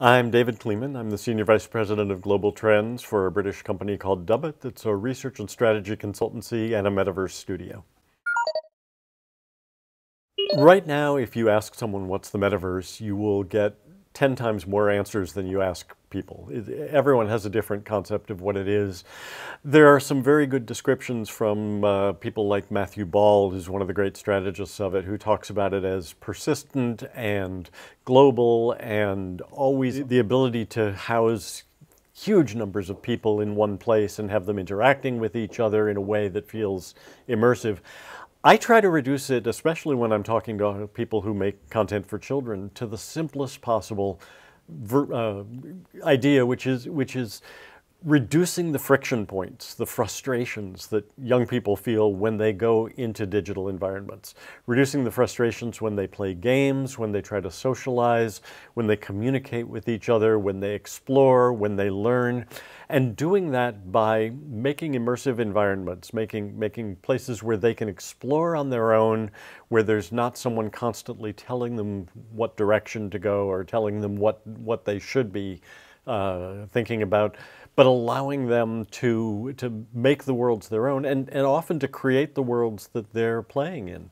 I'm David Kleeman. I'm the Senior Vice President of Global Trends for a British company called Dubit. It's a research and strategy consultancy and a metaverse studio. Right now, if you ask someone what's the metaverse, you will get 10 times more answers than you ask people. It, everyone has a different concept of what it is. There are some very good descriptions from uh, people like Matthew Ball, who's one of the great strategists of it, who talks about it as persistent and global and always the ability to house huge numbers of people in one place and have them interacting with each other in a way that feels immersive. I try to reduce it, especially when I'm talking to people who make content for children, to the simplest possible uh, idea, which is which is reducing the friction points, the frustrations that young people feel when they go into digital environments, reducing the frustrations when they play games, when they try to socialize, when they communicate with each other, when they explore, when they learn, and doing that by making immersive environments, making, making places where they can explore on their own, where there's not someone constantly telling them what direction to go or telling them what, what they should be uh, thinking about but allowing them to, to make the worlds their own and, and often to create the worlds that they're playing in.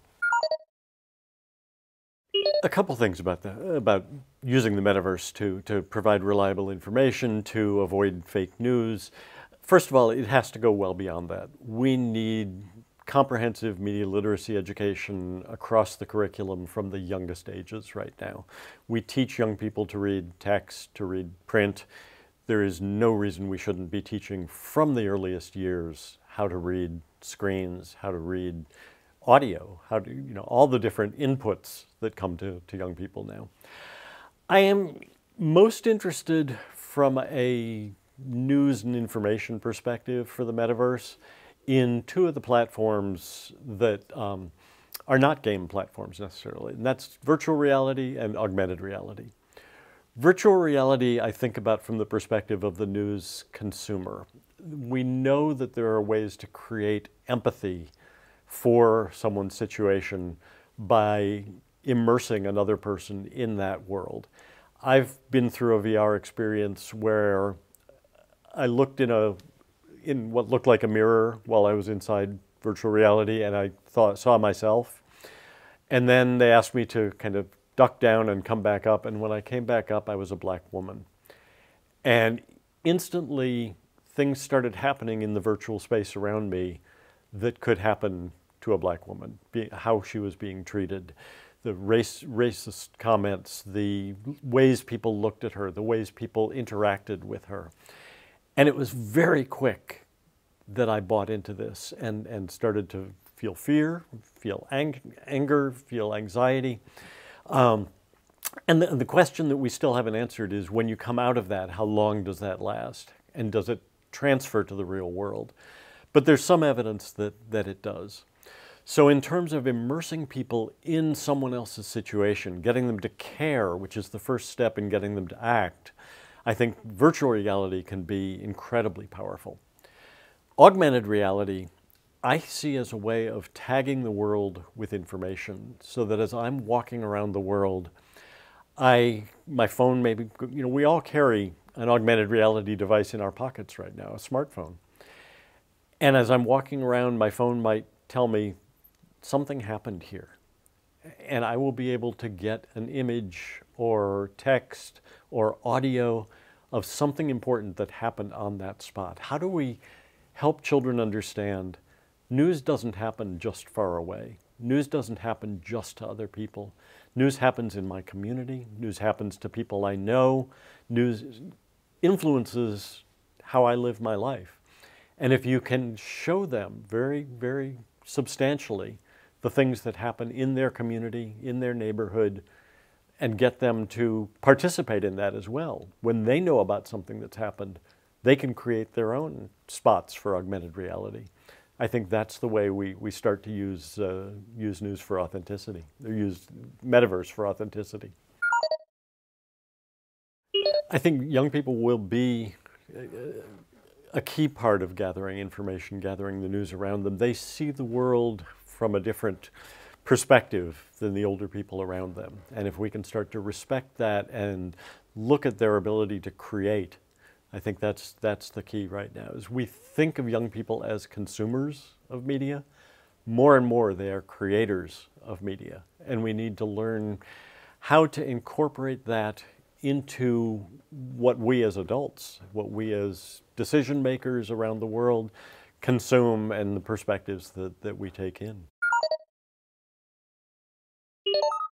A couple things about that, about using the metaverse to, to provide reliable information, to avoid fake news. First of all, it has to go well beyond that. We need comprehensive media literacy education across the curriculum from the youngest ages right now. We teach young people to read text, to read print, there is no reason we shouldn't be teaching from the earliest years how to read screens, how to read audio, how to, you know, all the different inputs that come to, to young people now. I am most interested from a news and information perspective for the metaverse in two of the platforms that um, are not game platforms necessarily, and that's virtual reality and augmented reality. Virtual reality, I think about from the perspective of the news consumer. We know that there are ways to create empathy for someone's situation by immersing another person in that world. I've been through a VR experience where I looked in a in what looked like a mirror while I was inside virtual reality and I thought saw myself. And then they asked me to kind of duck down and come back up. And when I came back up, I was a black woman. And instantly, things started happening in the virtual space around me that could happen to a black woman, how she was being treated, the race, racist comments, the ways people looked at her, the ways people interacted with her. And it was very quick that I bought into this and, and started to feel fear, feel ang anger, feel anxiety. Um, and the, the, question that we still haven't answered is when you come out of that, how long does that last? And does it transfer to the real world? But there's some evidence that, that it does. So, in terms of immersing people in someone else's situation, getting them to care, which is the first step in getting them to act, I think virtual reality can be incredibly powerful. Augmented reality I see as a way of tagging the world with information so that as I'm walking around the world, I, my phone maybe, you know, we all carry an augmented reality device in our pockets right now, a smartphone. And as I'm walking around, my phone might tell me something happened here. And I will be able to get an image or text or audio of something important that happened on that spot. How do we help children understand News doesn't happen just far away. News doesn't happen just to other people. News happens in my community. News happens to people I know. News influences how I live my life. And if you can show them very, very substantially the things that happen in their community, in their neighborhood, and get them to participate in that as well. When they know about something that's happened, they can create their own spots for augmented reality. I think that's the way we, we start to use, uh, use news for authenticity, or use metaverse for authenticity. I think young people will be uh, a key part of gathering information, gathering the news around them. They see the world from a different perspective than the older people around them. And if we can start to respect that and look at their ability to create. I think that's that's the key right now. Is we think of young people as consumers of media, more and more they are creators of media, and we need to learn how to incorporate that into what we as adults, what we as decision makers around the world consume and the perspectives that, that we take in.